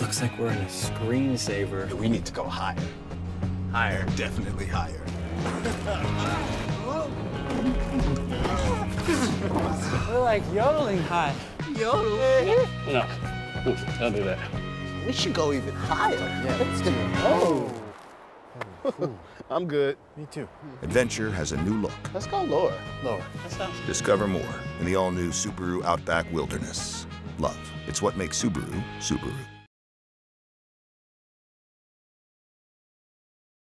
Looks like we're in a screensaver. We need to go higher. Higher. Definitely higher. We're like yodeling high. Yodeling? No, don't do that. we should go even higher. Yeah, let's do it. Oh. oh. I'm good. Me too. Adventure has a new look. Let's go lower. Lower. That sounds Discover more in the all-new Subaru Outback Wilderness. Love, it's what makes Subaru, Subaru.